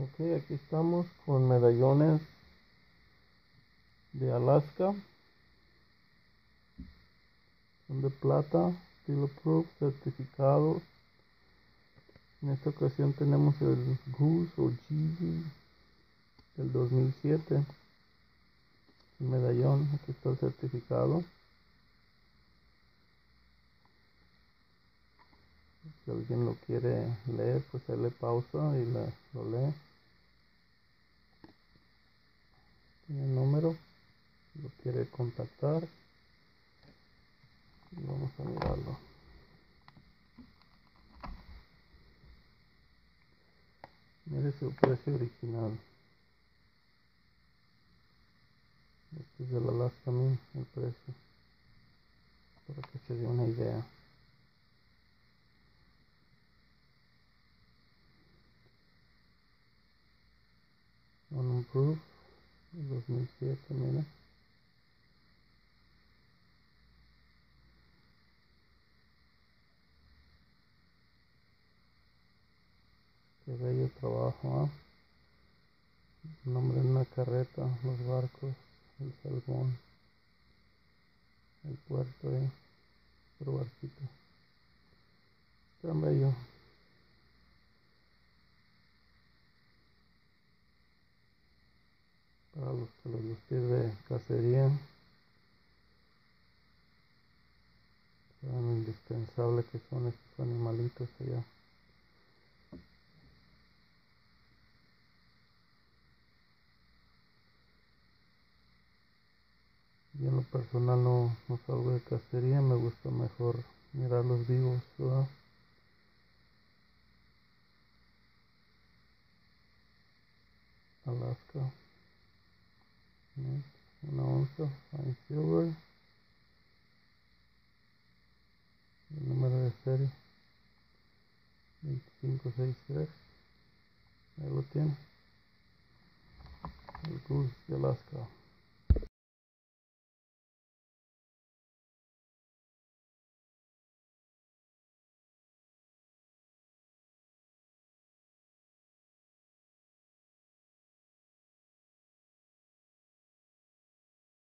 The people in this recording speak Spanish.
Ok, aquí estamos con medallones de Alaska. Son de plata, steel proof, certificados. En esta ocasión tenemos el Goose o Gigi del 2007. El medallón, aquí está el certificado. Si alguien lo quiere leer, pues él le pausa y lo lee. Tiene el número, lo quiere contactar. Vamos a mirarlo. Mire su precio original. Este es del Alaska Min, el precio. Para que se dé una idea. Proof 2007, mira. Qué bello trabajo, ¿eh? El nombre en una carreta, los barcos, el salmón, el puerto, ¿eh? Otro barquito. Tan bello. Para los que les guste de cacería. Vean indispensable que son estos animalitos allá. Yo en lo personal no, no salgo de cacería, me gusta mejor mirarlos vivos, ¿verdad? Alaska. Una onza, fine silver. El número de serie 2563. Ahí lo tiene. El Goose de Alaska.